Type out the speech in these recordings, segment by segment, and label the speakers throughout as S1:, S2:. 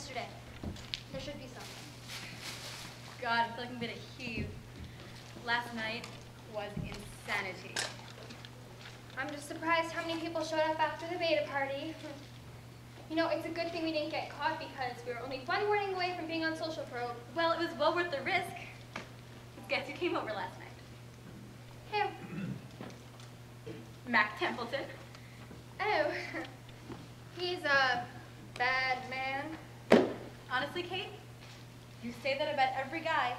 S1: Yesterday. There should be some.
S2: God, I feel like I'm gonna heave. Last night was insanity.
S3: I'm just surprised how many people showed up after the beta party. You know, it's a good thing we didn't get caught because we were only one warning away from being on social probe.
S2: Well, it was well worth the risk. Guess who came over last night?
S3: Who?
S2: Mac Templeton.
S3: Oh, he's a bad man.
S2: Honestly, Kate, you say that about every guy.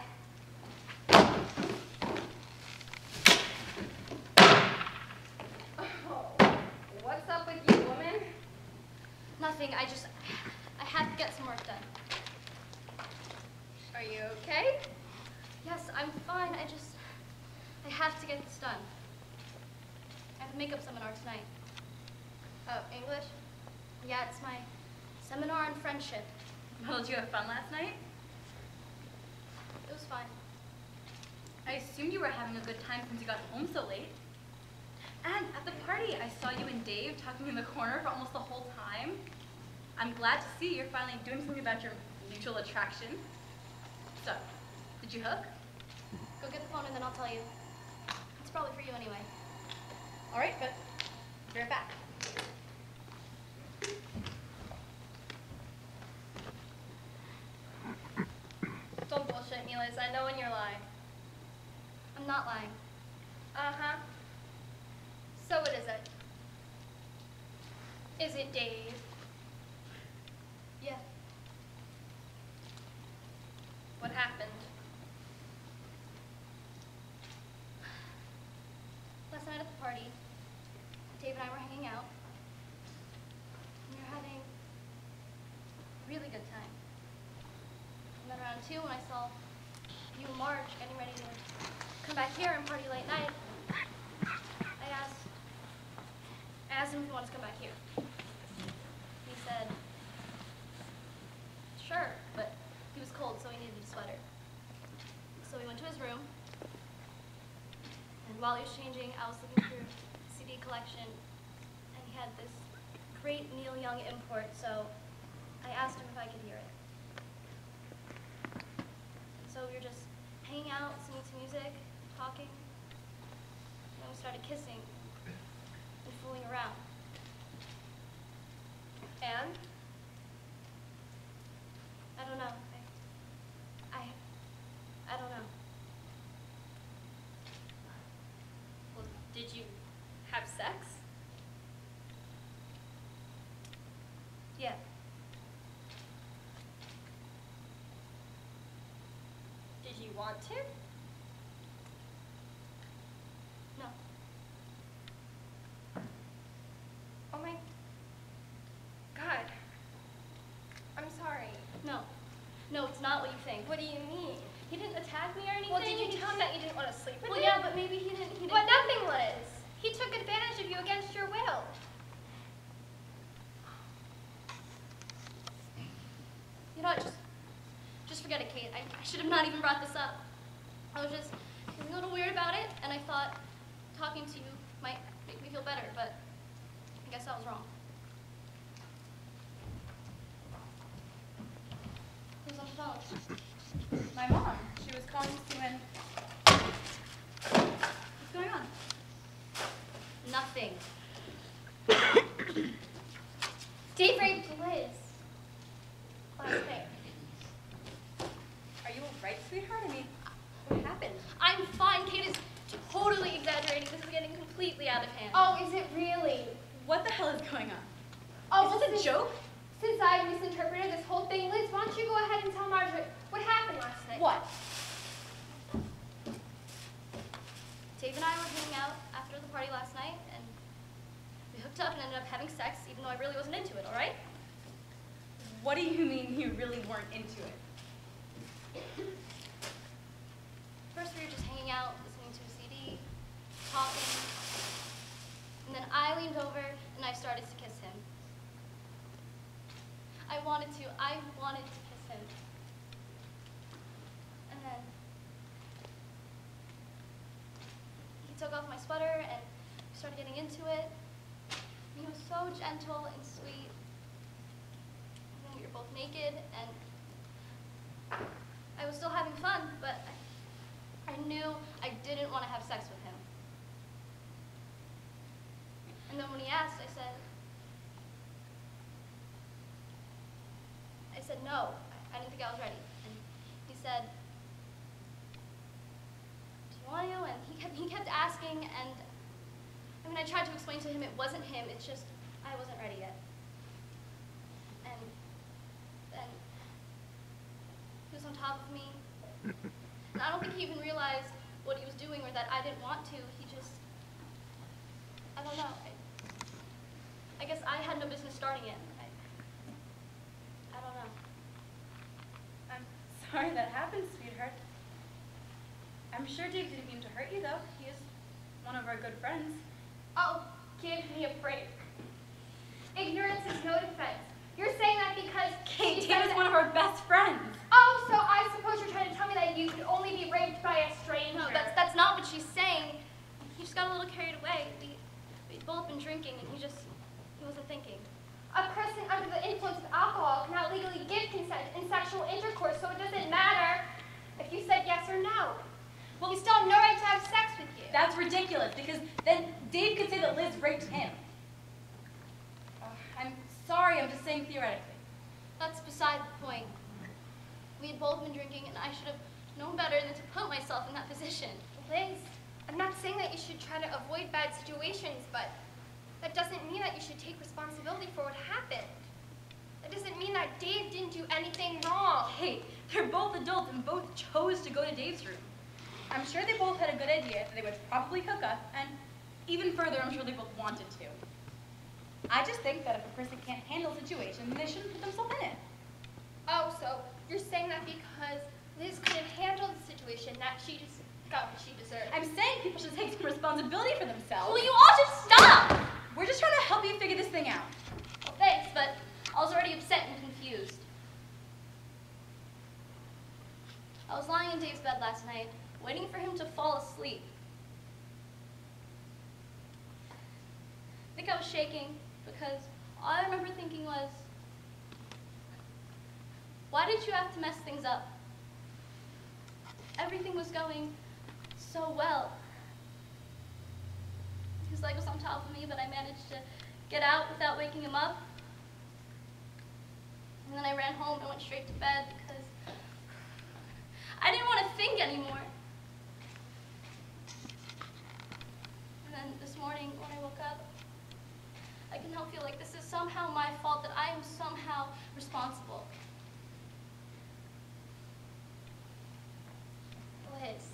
S3: Oh, what's up with you, woman?
S1: Nothing. I just, I had to get some work done.
S3: Are you okay?
S1: Yes, I'm fine. I just, I have to get this done. I have a makeup seminar tonight.
S3: Oh, English?
S1: Yeah, it's my seminar on friendship.
S2: Well, did you have fun last night?
S1: It was fun.
S2: I assumed you were having a good time since you got home so late. And at the party, I saw you and Dave talking in the corner for almost the whole time. I'm glad to see you're finally doing something about your mutual attraction. So, did you hook?
S1: Go get the phone and then I'll tell you. It's probably for you anyway.
S2: All right, but be right back.
S3: Don't bullshit me, Liz. I know when you're lying.
S1: I'm not lying.
S3: Uh-huh. So what is it? Is it Dave?
S1: Yeah.
S3: What happened?
S1: Last night at the party, Dave and I were hanging out. We were having a really good time. And then around two, when I saw you march, getting ready to come back here and party late night, I asked, I asked him if he wanted to come back here. He said, sure, but he was cold, so he needed a sweater. So we went to his room, and while he was changing, I was looking through CD collection, and he had this great Neil Young import, so I asked him if I could hear it. So we were just hanging out, listening to music, talking, then we started kissing and fooling around.
S3: And?
S1: I don't know. I, I, I don't know.
S3: Well, did you have sex?
S1: Yeah.
S3: Did you want to?
S1: No.
S3: Oh my God. I'm sorry.
S1: No. No, it's not what you think.
S3: What do you mean?
S1: He didn't attack me or anything.
S3: Well, did you
S1: he
S3: tell him that you didn't want to sleep with
S1: Well,
S3: him?
S1: yeah, but maybe he didn't. He didn't.
S3: But nothing, Liz. He took advantage of you against your will.
S1: You know what? Just, just forget it, Kate. I, should have not even brought this up. I was just feeling a little weird about it, and I thought talking to you might make me feel better, but I guess I was wrong. Who's on the phone?
S2: My mom. She was calling to see when. What's going on?
S1: Nothing.
S3: Dave raped Liz. Last night.
S2: Are you all right, sweetheart? I mean, what happened?
S1: I'm fine. Kate is totally exaggerating. This is getting completely out of hand.
S3: Oh, is it really?
S2: What the hell is going on?
S3: Oh,
S2: is this
S3: since-
S2: a joke?
S3: Since I misinterpreted this whole thing, Liz, why don't you go ahead and tell Margaret what happened last night?
S2: What?
S1: Dave and I were hanging out after the party last night, and we hooked up and ended up having sex, even though I really wasn't into it, all right?
S2: What do you mean you really weren't into it?
S1: First, we were just hanging out, listening to a CD, talking, and then I leaned over and I started to kiss him. I wanted to. I wanted to kiss him. And then he took off my sweater and started getting into it. He was so gentle and sweet. And we were both naked and I was still having fun, but I, I knew I didn't want to have sex with him. And then when he asked, I said, I said no. I, didn't think I was ready. And he said, Do you want to? And he kept he kept asking, and I mean, I tried to explain to him it wasn't him. It's just I wasn't ready yet. And then he was on top of me. And I don't think he even realized what he was doing or that I didn't want to. He just, I don't know. I, guess I had no business starting it. I, I don't know.
S2: I'm sorry that happened, sweetheart. I'm sure Dave didn't mean to hurt you, though. He is one of our good friends.
S3: Oh, give me a break. Ignorance is no defense. You're saying that because
S2: Kate, Dave is one of our best friends.
S3: Oh, so I suppose you're trying to tell me that you could only be raped by a stranger.
S1: No, that's that's not what she's saying. He just got a little carried away. We we'd both been drinking, and he just he wasn't thinking.
S3: A person under the influence of alcohol cannot legally give consent in sexual intercourse, so it doesn't matter if you said yes or no. Well, you still have no right to have sex with you.
S2: That's ridiculous because then Dave could say that Liz raped him. Ugh, I'm sorry, I'm just saying theoretically.
S1: That's beside the point. We had both been drinking, and I should have known better than to put myself in that position.
S3: Liz, I'm not saying that you should try to avoid bad situations, but that doesn't mean that you should take responsibility for what happened. That doesn't mean that Dave didn't do anything wrong.
S2: Hey, they're both adults and both chose to go to Dave's room. I'm sure they both had a good idea that they would probably hook up, and even further, I'm sure they both wanted to. I just think that if a person can't handle a situation, then they shouldn't put themselves in it.
S3: Oh, so you're saying that because Liz couldn't handle the situation, that she just got what she deserved.
S2: I'm saying people should take some responsibility for themselves.
S1: Well, you all should stop!
S2: We're just trying to help you figure this thing out.
S1: Well, thanks, but I was already upset and confused. I was lying in Dave's bed last night, waiting for him to fall asleep. I think I was shaking because all I remember thinking was, why did you have to mess things up? Everything was going so well. His leg was on top of me, but I managed to get out without waking him up. And then I ran home and went straight to bed because I didn't want to think anymore. And then this morning when I woke up, I can help feel like this is somehow my fault, that I am somehow responsible.
S3: Liz,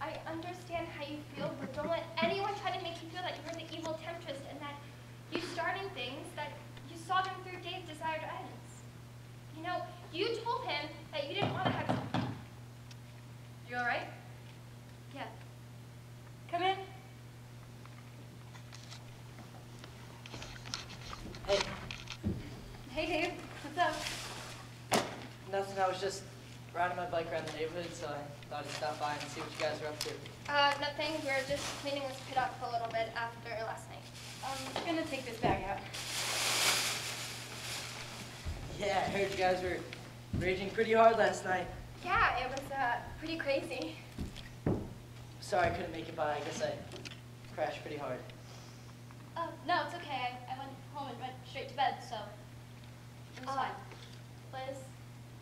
S3: I understand how you feel, but don't let anyone try to make you feel that you're the evil temptress and that you started things that you saw them through Dave's desired ends. You know, you told him that you didn't want to have
S2: You all right?
S1: Yeah.
S2: Come in.
S4: Hey,
S2: Hey, Dave. What's up?
S4: nothing. I was just riding my bike around the neighborhood, so I thought I'd stop by and see what you guys are up to.
S3: Uh, nothing. We're just cleaning this pit up a little bit after last night.
S2: I'm just gonna take this bag out.
S4: Yeah, I heard you guys were raging pretty hard last night.
S3: Yeah, it was uh, pretty crazy.
S4: Sorry I couldn't make it by. I guess I crashed pretty hard.
S1: Uh, no, it's okay. I, I went home and went straight to bed, so it was
S3: Uh,
S1: fine.
S3: Liz,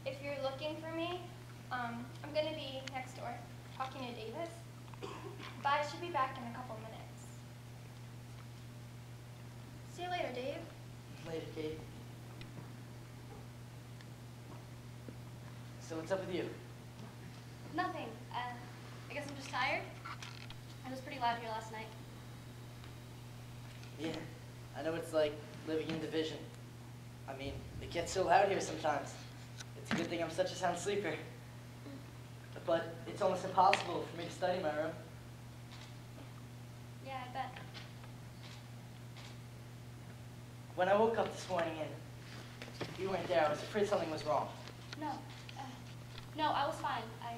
S3: if you're looking for me, um, I'm gonna be next door talking to Davis. But I should be back in a couple minutes. See you later, Dave.
S4: Later, Kate. So what's up with you?
S1: Nothing. Uh, I guess I'm just tired. It was pretty loud here last night.
S4: Yeah, I know it's like living in division. I mean, it gets so loud here sometimes. It's a good thing I'm such a sound sleeper. But it's almost impossible for me to study in my room.
S1: Yeah, I bet.
S4: When I woke up this morning and you weren't there, I was afraid something was wrong.
S1: No. Uh, no, I was fine. I,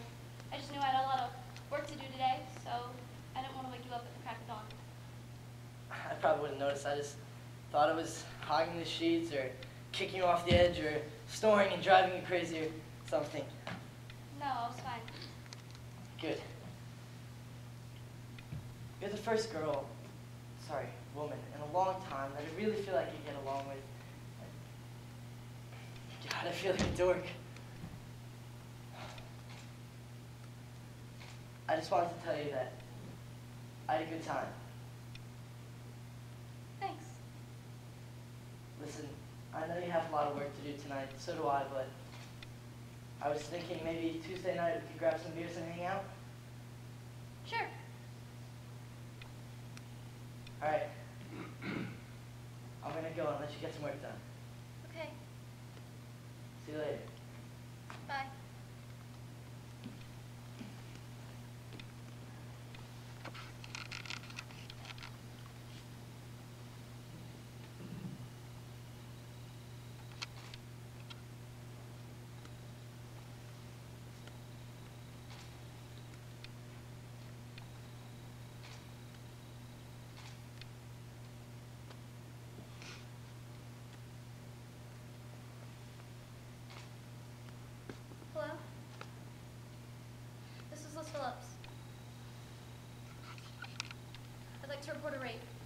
S1: I just knew I had a lot of work to do today, so I didn't want to wake you up at the crack of dawn.
S4: I probably wouldn't notice. I just thought it was hogging the sheets or kicking you off the edge or snoring and driving you crazy or something.
S1: No, I was fine.
S4: Good. You're the first girl, sorry, woman, in a long time that I really feel like you get along with. God, I feel like a dork. I just wanted to tell you that I had a good time.
S1: Thanks.
S4: Listen, I know you have a lot of work to do tonight, so do I, but I was thinking maybe Tuesday night we could grab some beers and hang out.
S1: Sure.
S4: All right. I'm gonna go and let you get some work done.
S1: Okay.
S4: See you later.
S1: Like to rape.